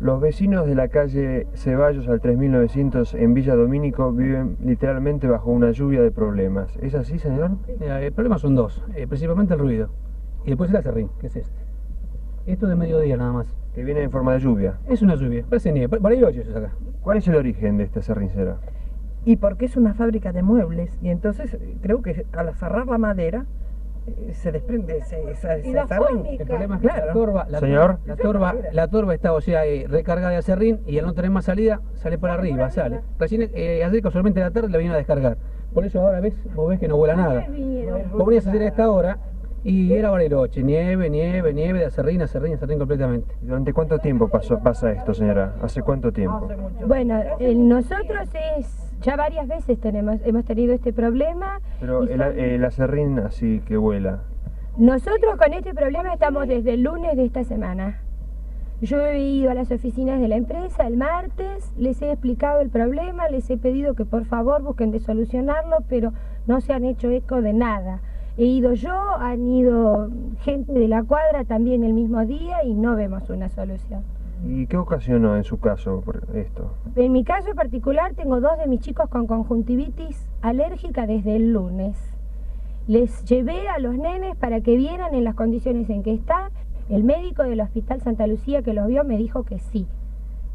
Los vecinos de la calle Ceballos al 3900 en Villa Domínico viven literalmente bajo una lluvia de problemas. ¿Es así, señor? Mira, el problema son dos, eh, principalmente el ruido y después el acerrín, que es este. Esto de mediodía nada más. Que viene en forma de lluvia. Es una lluvia, parece nieve, por por ahí ocho acá. ¿Cuál es el origen de esta serrincera? y porque es una fábrica de muebles y entonces eh, creo que al cerrar la madera se desprende Y la acerra fónica. El problema es que la Claro. torba, la, Señor. la torba, la torba está, o sea, eh, recargada de acerrín y al no tener más salida, sale por arriba, sale. Recién, eh, ayer casualmente la tarde la vino a descargar. Por eso ahora ves, vos ves que no vuela nada. Vos venías a hacer a esta hora y era Bariloche, nieve, nieve, nieve, de acerrín, acerrín, acerrín completamente. ¿Durante cuánto tiempo pasó, pasa esto, señora? ¿Hace cuánto tiempo? Hace mucho Bueno, el- nosotros es ya varias veces tenemos hemos tenido este problema. Pero el, son- el acerrín así que vuela. Nosotros con este problema estamos desde el lunes de esta semana. Yo he ido a las oficinas de la empresa el martes, les he explicado el problema, les he pedido que por favor busquen de solucionarlo, pero no se han hecho eco de nada. He ido yo, han ido gente de la cuadra también el mismo día y no vemos una solución. ¿Y qué ocasionó en su caso esto? En mi caso particular tengo dos de mis chicos con conjuntivitis alérgica desde el lunes. Les llevé a los nenes para que vieran en las condiciones en que está. El médico del Hospital Santa Lucía que los vio me dijo que sí,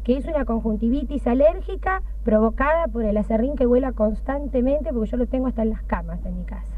que es una conjuntivitis alérgica provocada por el acerrín que vuela constantemente porque yo lo tengo hasta en las camas de mi casa.